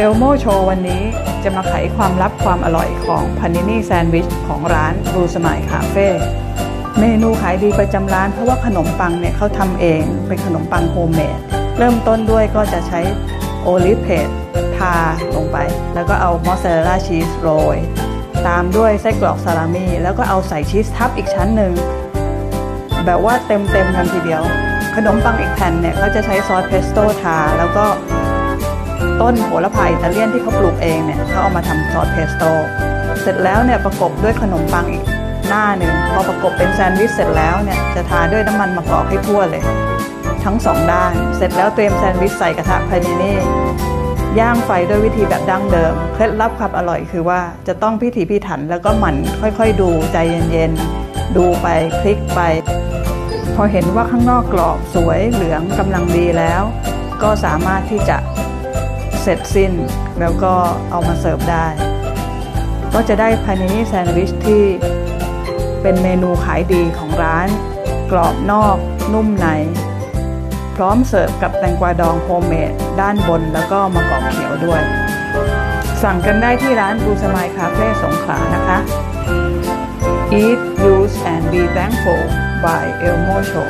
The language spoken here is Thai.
เอลโมโชวันนี้จะมาไขความลับความอร่อยของพานินี่แซนด์วิชของร้าน Blue Smile คาเฟ่เมนูขายดีประจำร้านเพราะว่าขนมปังเนี่ยเขาทำเองเป็นขนมปังโฮมเมดเริ่มต้นด้วยก็จะใช้ olive paste ทาลงไป แล้วก็เอามอสซาเรลล่าชีสโรย ตามด้วยไส้กรอกซาลามี่แล้วก็เอาใส่ชีสทับอีกชั้นหนึ่ง แบบว่าเต็มเต็มกันทีเดียว ขนมปังอีกแผ่นเนี่ยเขาจะใช้ซอสเพสโต้ทาแล้วก็ ต้นโหระพาอิตาเลียนที่เขาปลูกเองเนี่ยเขาเอามาทำซอสเพสโต้เสร็จแล้วเนี่ยประกบด้วยขนมปังอีกหน้าหนึ่งพอประกบเป็นแซนด์วิชเสร็จแล้วเนี่ยจะทาด้วยน้ำมันมะกอกให้ทั่วเลย ทั้งสองด้าน เสร็จแล้วเตรียมแซนด์วิชใส่กระทะพานินี่ย่างไฟด้วยวิธีแบบดั้งเดิม เคล็ดลับความอร่อยคือว่าจะต้องพิถีพิถันแล้วก็หมั่นค่อยๆ ดูใจเย็นๆ ดูไปพลิกไป พอเห็นว่าข้างนอกกรอบสวยเหลืองกำลังดีแล้ว ก็สามารถที่จะ ร็จสิ้น แล้วก็เอามาเสิร์ฟได้ ก็จะได้พานินี่แซนด์วิชที่เป็นเมนูขายดีของร้าน กรอบนอก นุ่มใน พร้อมเสิร์ฟกับแตงกวาดองโฮมเมดด้านบนแล้วก็มะกอกเขียวด้วย สั่งกันได้ที่ร้าน Blue Smile คาเฟ่สงขลานะคะ Eat, use and be thankful by Elmo Show